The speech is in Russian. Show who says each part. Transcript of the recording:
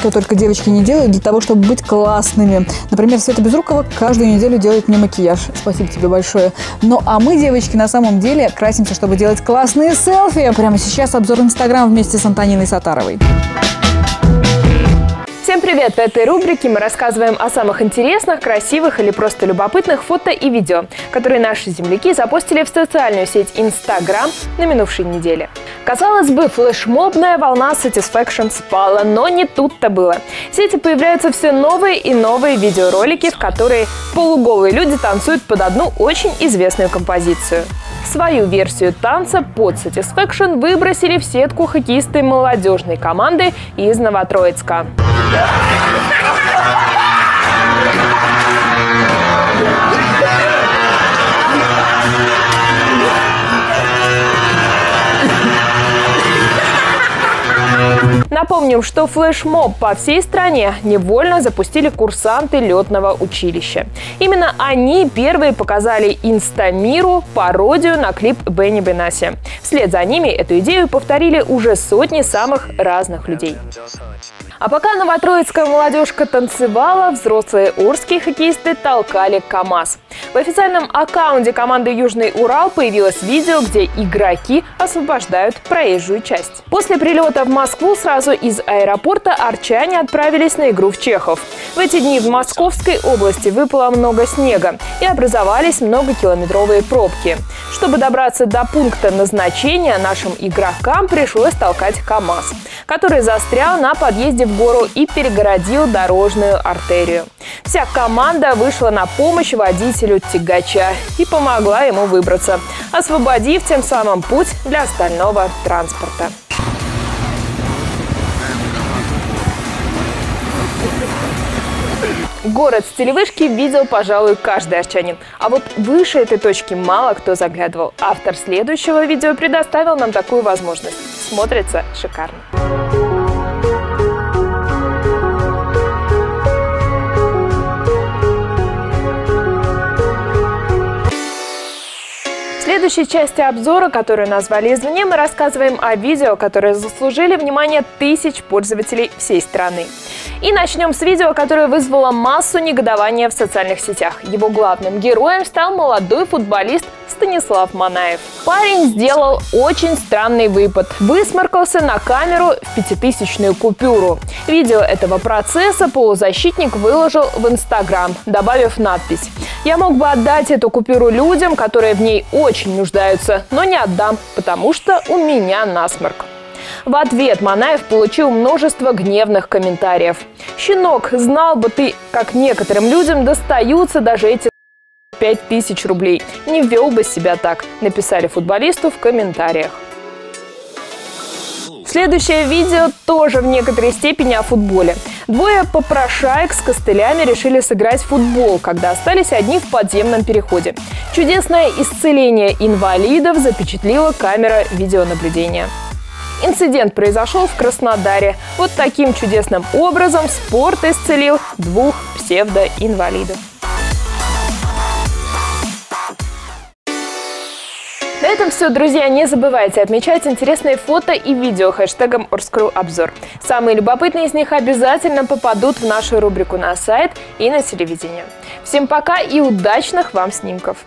Speaker 1: что только девочки не делают для того, чтобы быть классными. Например, Света Безрукова каждую неделю делает мне макияж. Спасибо тебе большое. Ну, а мы, девочки, на самом деле красимся, чтобы делать классные селфи. Прямо сейчас обзор Инстаграм вместе с Антониной Сатаровой.
Speaker 2: Привет! В этой рубрике мы рассказываем о самых интересных, красивых или просто любопытных фото и видео, которые наши земляки запостили в социальную сеть Instagram на минувшей неделе. Казалось бы, флешмобная волна Satisfaction спала, но не тут-то было. В сети появляются все новые и новые видеоролики, в которые полуголые люди танцуют под одну очень известную композицию. Свою версию танца под Satisfaction выбросили в сетку хоккеисты молодежной команды из Новотроицка. Yeah. Напомним, что флешмоб по всей стране невольно запустили курсанты летного училища. Именно они первые показали инстамиру пародию на клип Бенни Бенаси. Вслед за ними эту идею повторили уже сотни самых разных людей. А пока новотроицкая молодежка танцевала, взрослые орские хоккеисты толкали КАМАЗ. В официальном аккаунте команды «Южный Урал» появилось видео, где игроки освобождают проезжую часть. После прилета в Москву сразу из аэропорта арчане отправились на игру в Чехов. В эти дни в Московской области выпало много снега и образовались многокилометровые пробки. Чтобы добраться до пункта назначения, нашим игрокам пришлось толкать КАМАЗ, который застрял на подъезде в гору и перегородил дорожную артерию. Вся команда вышла на помощь водителю тягача и помогла ему выбраться, освободив тем самым путь для остального транспорта. Город с телевышки видел, пожалуй, каждый арчанин. А вот выше этой точки мало кто заглядывал. Автор следующего видео предоставил нам такую возможность. Смотрится шикарно. Следующей части обзора, которую назвали «Извне», мы рассказываем о видео, которые заслужили внимание тысяч пользователей всей страны. И начнем с видео, которое вызвало массу негодования в социальных сетях. Его главным героем стал молодой футболист Станислав Манаев. Парень сделал очень странный выпад. Высморкался на камеру в пятитысячную купюру. Видео этого процесса полузащитник выложил в Инстаграм, добавив надпись «Я мог бы отдать эту купюру людям, которые в ней очень нуждаются, но не отдам, потому что у меня насморк». В ответ Манаев получил множество гневных комментариев. «Щенок, знал бы ты, как некоторым людям достаются даже эти 5000 рублей. Не вел бы себя так», – написали футболисту в комментариях. Следующее видео тоже в некоторой степени о футболе. Двое попрошаек с костылями решили сыграть в футбол, когда остались одни в подземном переходе. Чудесное исцеление инвалидов запечатлила камера видеонаблюдения. Инцидент произошел в Краснодаре. Вот таким чудесным образом спорт исцелил двух псевдоинвалидов. Этом все, друзья. Не забывайте отмечать интересные фото и видео хэштегом Орскру обзор. Самые любопытные из них обязательно попадут в нашу рубрику на сайт и на телевидение. Всем пока и удачных вам снимков!